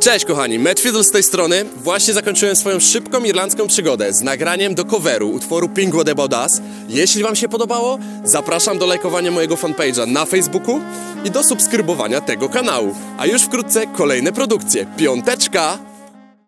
Cześć kochani, Matt Fiddle z tej strony. Właśnie zakończyłem swoją szybką irlandzką przygodę z nagraniem do coveru utworu Pink What About Jeśli Wam się podobało, zapraszam do lajkowania mojego fanpage'a na Facebooku i do subskrybowania tego kanału. A już wkrótce kolejne produkcje. Piąteczka!